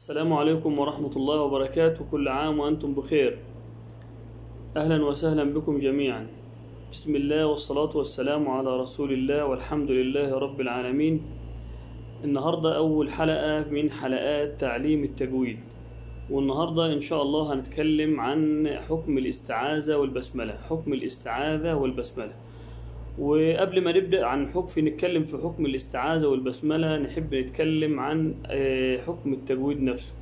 السلام عليكم ورحمة الله وبركاته. كل عام وأنتم بخير. أهلا وسهلا بكم جميعا. بسم الله والصلاة والسلام على رسول الله والحمد لله رب العالمين. النهاردة أول حلقة من حلقات تعليم التجويد. والنهاردة إن شاء الله هنتكلم عن حكم الاستعاذة والبسملة. حكم الاستعاذة والبسملة. وقبل ما نبدأ عن حكم نتكلم في حكم الاستعاذة والبسملة نحب نتكلم عن آه، حكم التجويد نفسه.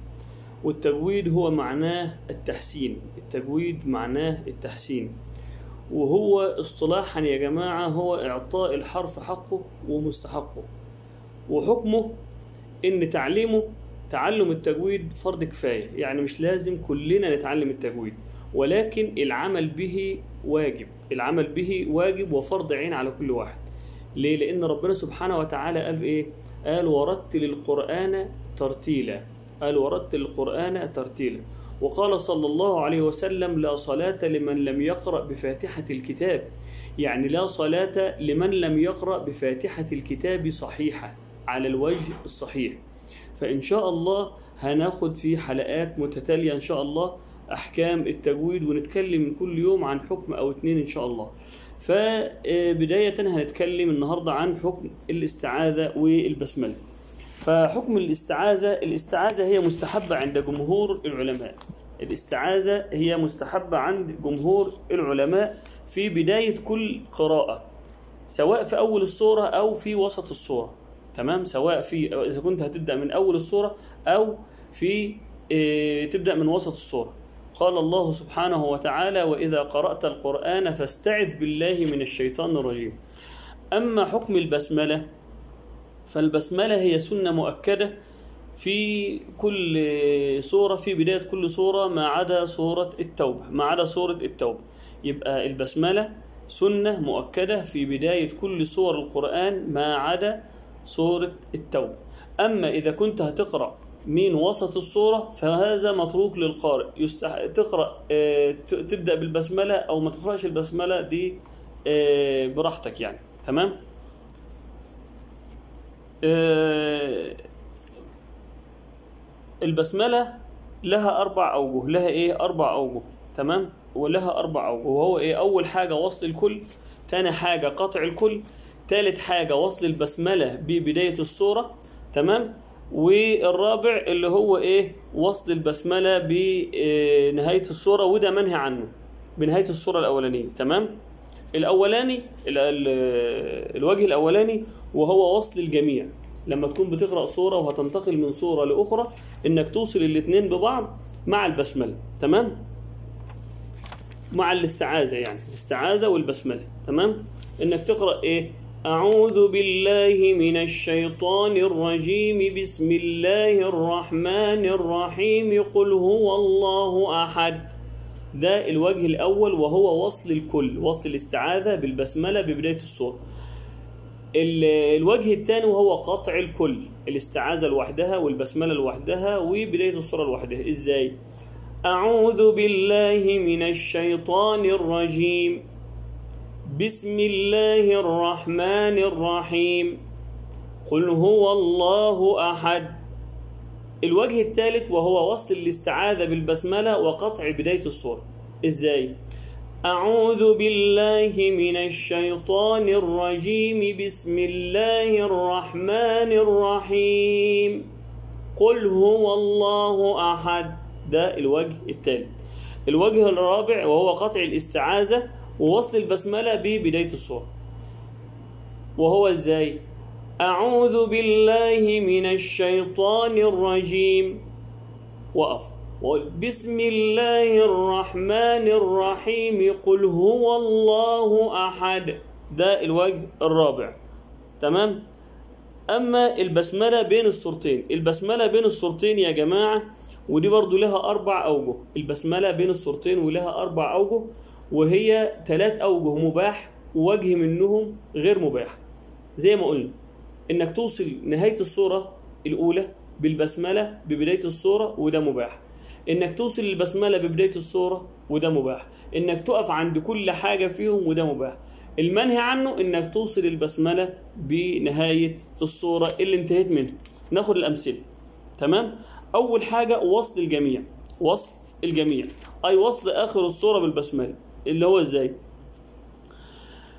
والتجويد هو معناه التحسين التجويد معناه التحسين. وهو اصطلاحا يا جماعة هو إعطاء الحرف حقه ومستحقه. وحكمه إن تعليمه تعلم التجويد فرض كفاية يعني مش لازم كلنا نتعلم التجويد. ولكن العمل به واجب العمل به واجب وفرض عين على كل واحد. ليه؟ لأن ربنا سبحانه وتعالى قال إيه؟ قال ورتل القرآن ترتيلا. قال ورتل القرآن ترتيلا. وقال صلى الله عليه وسلم لا صلاة لمن لم يقرأ بفاتحة الكتاب. يعني لا صلاة لمن لم يقرأ بفاتحة الكتاب صحيحة على الوجه الصحيح. فإن شاء الله هناخد في حلقات متتالية إن شاء الله. أحكام التجويد ونتكلم كل يوم عن حكم أو اتنين إن شاء الله. فبداية هنتكلم النهاردة عن حكم الاستعاذة والبسملة. فحكم الاستعاذة الاستعاذة هي مستحبة عند جمهور العلماء. الاستعاذة هي مستحبة عند جمهور العلماء في بداية كل قراءة سواء في أول السورة أو في وسط السورة. تمام؟ سواء في إذا كنت هتبدأ من أول السورة أو في إيه، تبدأ من وسط السورة. قال الله سبحانه وتعالى وإذا قرأت القرآن فاستعذ بالله من الشيطان الرجيم. أما حكم البسملة فالبسملة هي سنة مؤكدة في كل سورة في بداية كل سورة ما عدا سورة التوبة ما عدا سورة التوبة. يبقى البسملة سنة مؤكدة في بداية كل سور القرآن ما عدا سورة التوبة. أما إذا كنت هتقرأ من وسط الصورة فهذا متروك للقارئ. يستح... تقرأ آه، تبدأ بالبسملة أو ما تقرأش البسملة دي آه، براحتك يعني. تمام؟ آه، البسملة لها أربع أوجه. لها إيه؟ أربع أوجه. تمام؟ ولها أربع أوجه. وهو إيه؟ أول حاجة وصل الكل تاني حاجة قطع الكل تالت حاجة وصل البسملة ببداية السورة تمام؟ والرابع اللي هو إيه؟ وصل البسملة بنهاية السورة وده منهي عنه بنهاية السورة الأولانية تمام؟ الأولاني ال- ال- الوجه الأولاني وهو وصل الجميع. لما تكون بتقرأ سورة وهتنتقل من سورة لأخرى إنك توصل الاتنين ببعض مع البسملة تمام؟ مع الاستعاذة يعني الاستعاذة والبسملة تمام؟ إنك تقرأ إيه؟ أعوذ بالله من الشيطان الرجيم. بسم الله الرحمن الرحيم. قل هو الله أحد. ده الوجه الأول وهو وصل الكل وصل الاستعاذة بالبسملة ببداية السورة ال- الوجه الثاني وهو قطع الكل الاستعاذة لوحدها والبسملة لوحدها وبداية السورة لوحدها. إزاي؟ أعوذ بالله من الشيطان الرجيم. بسم الله الرحمن الرحيم. قل هو الله أحد. الوجه الثالث وهو وصل الاستعاذة بالبسملة وقطع بداية السورة إزاي؟ أعوذ بالله من الشيطان الرجيم. بسم الله الرحمن الرحيم. قل هو الله أحد. ده الوجه الثالث. الوجه الرابع وهو قطع الاستعاذة ووصل البسملة ببداية السورة وهو إزاي؟ أعوذ بالله من الشيطان الرجيم. وقف. بسم الله الرحمن الرحيم. قل هو الله أحد. ده الوجه الرابع. تمام؟ أما البسملة بين الصورتين. البسملة بين الصورتين يا جماعة ودي برضو لها أربع أوجه. البسملة بين الصورتين ولها أربع أوجه. وهي ثلاث أوجه مباح ووجه منهم غير مباح. زي ما قلنا إنك توصل نهاية الصورة الأولى بالبسملة ببداية الصورة وده مباح. إنك توصل البسملة ببداية الصورة وده مباح. إنك تقف عند كل حاجة فيهم وده مباح. المنهي عنه إنك توصل البسملة بنهاية الصورة اللي انتهيت منها. ناخد الأمثلة. تمام؟ أول حاجة وصل الجميع. وصل الجميع. أي وصل آخر الصورة بالبسملة. اللي هو إزاي؟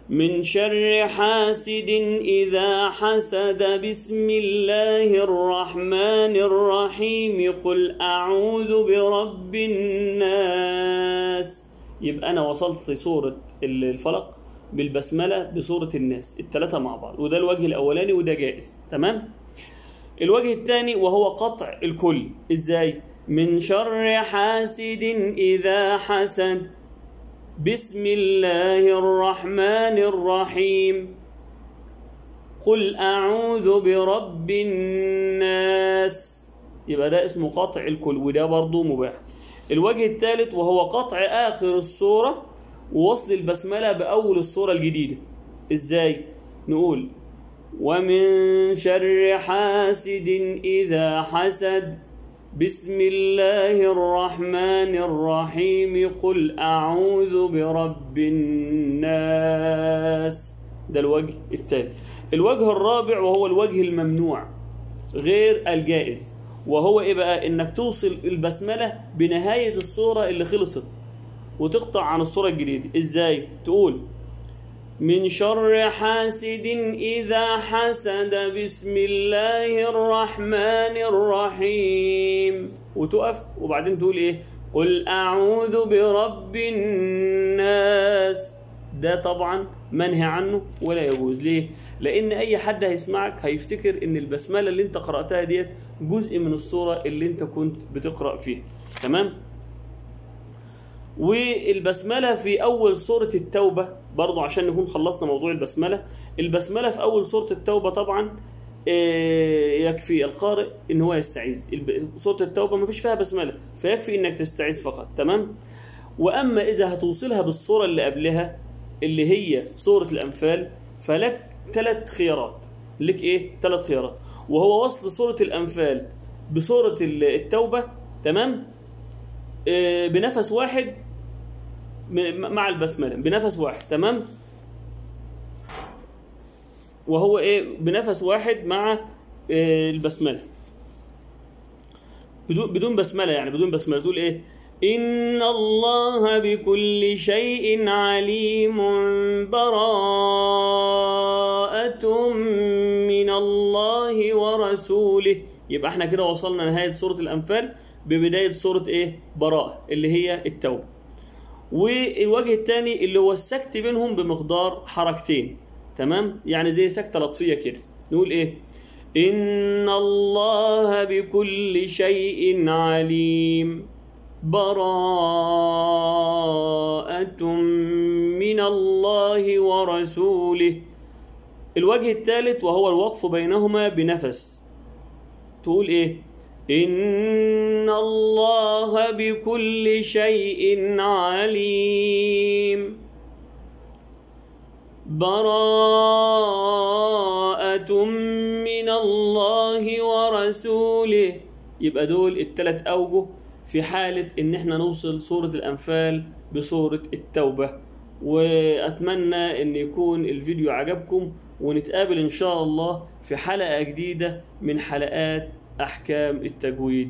من شر حاسد إذا حسد. بسم الله الرحمن الرحيم. قل أعوذ برب الناس. يبقى أنا وصلت سورة الفلق بالبسملة بسورة الناس الثلاثة مع بعض. وده الوجه الأولاني وده جائز. تمام؟ الوجه الثاني وهو قطع الكل. إزاي؟ من شر حاسد إذا حسد. بسم الله الرحمن الرحيم. قل أعوذ برب الناس. يبقى ده اسمه قطع الكل وده برضه مباح. الوجه الثالث وهو قطع آخر السورة ووصل البسملة بأول السورة الجديدة. إزاي؟ نقول ومن شر حاسد إذا حسد. بسم الله الرحمن الرحيم. قل أعوذ برب الناس. ده الوجه الثالث الوجه الرابع وهو الوجه الممنوع غير الجائز. وهو إيه بقى؟ إنك توصل البسملة بنهاية الصورة اللي خلصت وتقطع عن الصورة الجديدة. إزاي؟ تقول من شر حاسد إذا حسد. بسم الله الرحمن الرحيم. وتقف وبعدين تقول إيه؟ قل أعوذ برب الناس. ده طبعا منهي عنه ولا يجوز. ليه؟ لأن أي حد هيسمعك هيفتكر إن البسملة اللي أنت قرأتها ديت جزء من الصورة اللي أنت كنت بتقرأ فيها. تمام؟ والبسملة في أول سورة التوبة برضو عشان نكون خلصنا موضوع البسملة. البسملة في أول سورة التوبة طبعا يكفي القارئ إن هو يستعيذ. سورة التوبة ما فيش فيها بسملة فيكفي إنك تستعيذ فقط. تمام؟ وأما إذا هتوصلها بالصورة اللي قبلها اللي هي سورة الأنفال فلك ثلاث خيارات. لك إيه؟ ثلاث خيارات. وهو وصل سورة الأنفال بسورة التوبة تمام؟ بنفس واحد مع البسملة بنفس واحد تمام؟ وهو إيه؟ بنفس واحد مع إيه البسملة. بدون بدون بسملة يعني بدون بسملة تقول إيه؟ إن الله بكل شيء عليم براءة من الله ورسوله. يبقى إحنا كده وصلنا نهاية سورة الأنفال ببداية سورة إيه؟ براءة اللي هي التوبة. والوجه الثاني اللي هو السكت بينهم بمقدار حركتين تمام؟ يعني زي سكتة لطفية كده. نقول إيه؟ إن الله بكل شيء عليم. براءة من الله ورسوله. الوجه الثالث وهو الوقف بينهما بنفس. تقول إيه؟ إن الله بكل شيء عليم. براءة من الله ورسوله. يبقى دول الثلاث أوجه في حالة إن إحنا نوصل سورة الأنفال بسورة التوبة. وأتمنى إن يكون الفيديو عجبكم ونتقابل إن شاء الله في حلقة جديدة من حلقات أحكام التجويد.